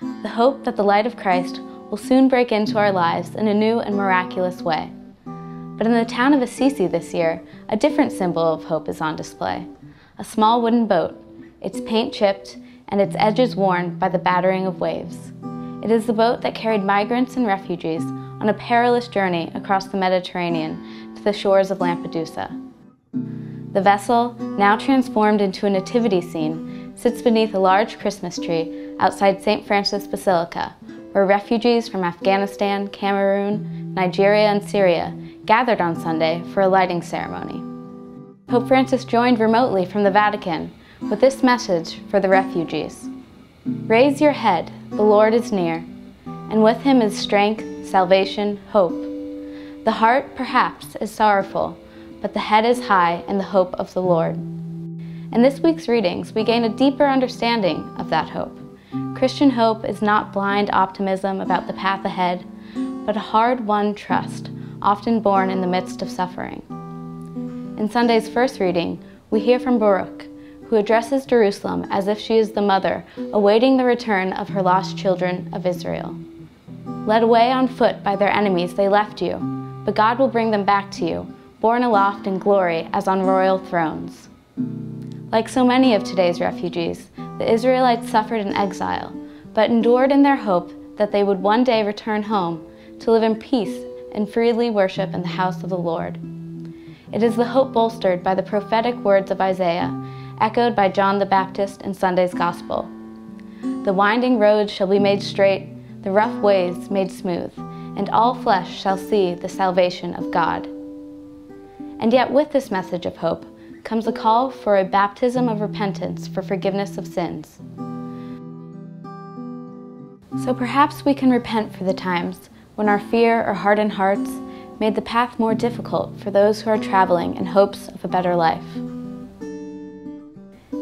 the hope that the light of Christ will soon break into our lives in a new and miraculous way. But in the town of Assisi this year, a different symbol of hope is on display a small wooden boat, its paint chipped and its edges worn by the battering of waves. It is the boat that carried migrants and refugees on a perilous journey across the Mediterranean to the shores of Lampedusa. The vessel, now transformed into a nativity scene, sits beneath a large Christmas tree outside St. Francis Basilica, where refugees from Afghanistan, Cameroon, Nigeria, and Syria gathered on Sunday for a lighting ceremony. Pope Francis joined remotely from the Vatican with this message for the refugees. Raise your head, the Lord is near, and with him is strength, salvation, hope. The heart, perhaps, is sorrowful, but the head is high in the hope of the Lord. In this week's readings, we gain a deeper understanding of that hope. Christian hope is not blind optimism about the path ahead, but a hard won trust, often born in the midst of suffering. In Sunday's first reading, we hear from Baruch, who addresses Jerusalem as if she is the mother awaiting the return of her lost children of Israel. Led away on foot by their enemies, they left you, but God will bring them back to you borne aloft in glory as on royal thrones. Like so many of today's refugees, the Israelites suffered in exile, but endured in their hope that they would one day return home to live in peace and freely worship in the house of the Lord. It is the hope bolstered by the prophetic words of Isaiah, echoed by John the Baptist in Sunday's Gospel. The winding roads shall be made straight, the rough ways made smooth, and all flesh shall see the salvation of God. And yet, with this message of hope comes a call for a baptism of repentance for forgiveness of sins. So perhaps we can repent for the times when our fear or hardened hearts made the path more difficult for those who are traveling in hopes of a better life.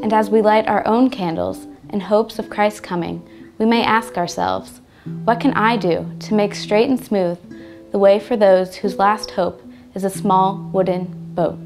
And as we light our own candles in hopes of Christ's coming, we may ask ourselves, what can I do to make straight and smooth the way for those whose last hope is a small wooden boat.